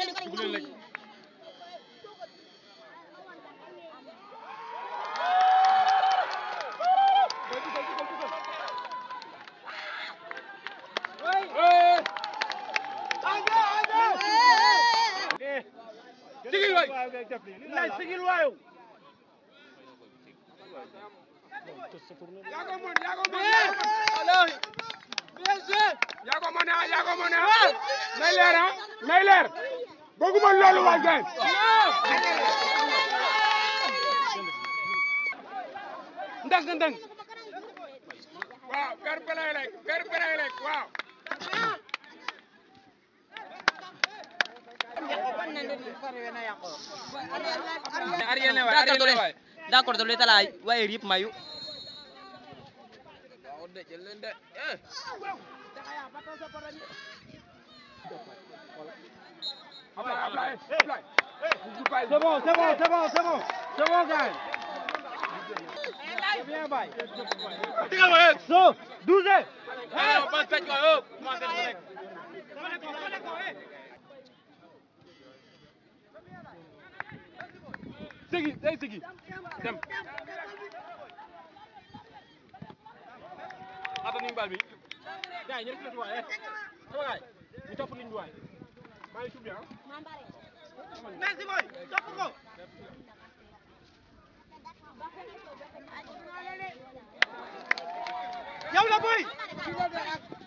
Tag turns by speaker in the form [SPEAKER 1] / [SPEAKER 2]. [SPEAKER 1] May leer ah may leer bëgguma loolu waa gaay ndang ndang waaw per balay lek per balay lek waaw d'accord dole tala waye rip mayu waaw de Ablaye Ablaye. c'est bon c'est bon c'est bon c'est bon c'est bon gars. c'est bien Baye. so douze heures. Eh, oh? sigi day sigi dem. attanuñu bal bi. gars yi ñu def ci waay eh. sama gars yi ñu topp liñ bi waay. Ah.
[SPEAKER 2] merci boy topp ko
[SPEAKER 1] yow la boy